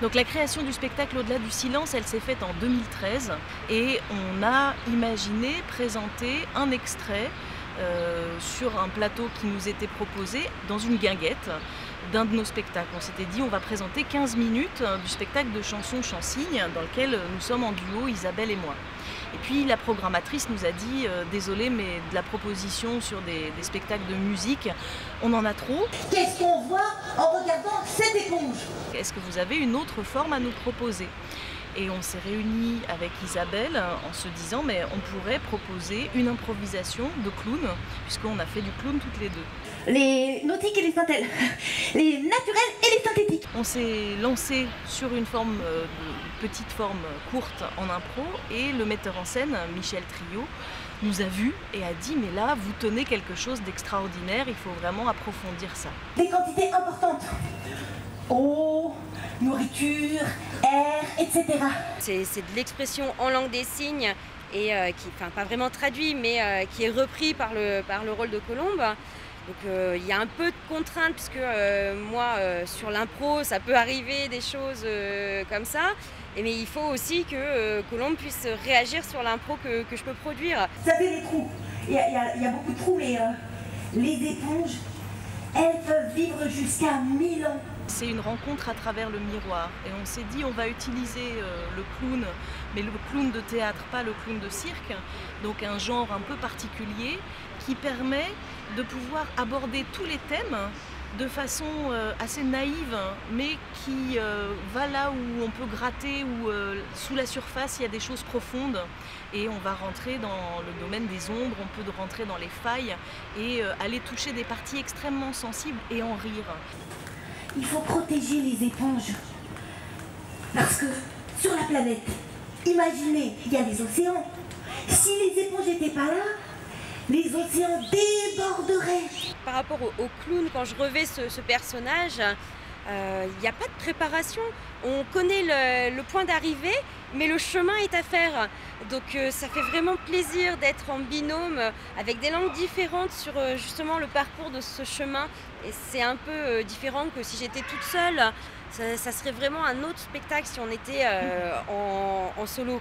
Donc la création du spectacle Au-delà du silence, elle s'est faite en 2013 et on a imaginé présenter un extrait euh, sur un plateau qui nous était proposé dans une guinguette d'un de nos spectacles. On s'était dit on va présenter 15 minutes du spectacle de chansons chansigne dans lequel nous sommes en duo Isabelle et moi. Et puis la programmatrice nous a dit euh, désolé mais de la proposition sur des, des, spectacles de musique, on en a trop. Qu'est-ce qu'on voit en regardant cette éponge? Est-ce que vous avez une autre forme à nous proposer? Et on s'est réunis avec Isabelle en se disant mais on pourrait proposer une improvisation de clown puisqu'on a fait du clown toutes les deux. Les nautiques et les synthèles, les naturels et les synthétiques. On s'est lancé sur une forme euh, de petite forme courte en impro et le metteur en scène Michel Trio nous a vus et a dit mais là vous tenez quelque chose d'extraordinaire, il faut vraiment approfondir ça. Des quantités importantes. Eau, nourriture, air, etc. C'est de l'expression en langue des signes et euh, qui, enfin pas vraiment traduit, mais euh, qui est repris par le, par le rôle de Colombe. Donc euh, il y a un peu de contraintes puisque moi sur l'impro ça peut arriver des choses comme ça. Et, mais il faut aussi que Colombe puisse réagir sur l'impro que, que, je peux produire. Ça fait des trous. Y y il y a beaucoup de trous mais les éponges, elles peuvent vivre jusqu'à 1000 ans. C'est une rencontre à travers le miroir. Et on s'est dit on va utiliser euh, le clown, mais le clown de théâtre, pas le clown de cirque, donc un genre un peu particulier qui permet de pouvoir aborder tous les thèmes de façon euh, assez naïve, mais qui euh, va là où on peut gratter, où sous la surface il y a des choses profondes, et on va rentrer dans le domaine des ombres, on peut rentrer dans les failles et aller toucher des parties extrêmement sensibles et en rire. Il faut protéger les éponges, parce que sur la planète, imaginez, il y a des océans. Si les éponges n'étaient pas là, les océans déborderaient. Par rapport au, clown, quand je revais ce personnage, il euh, n'y a pas de préparation. On connaît le, point d'arrivée, mais le chemin est à faire. Donc euh, ça fait vraiment plaisir d'être en binôme avec des langues différentes sur euh, justement le parcours de ce chemin. Et c'est un peu différent que si j'étais toute seule. Ça, serait vraiment un autre spectacle si on était en solo.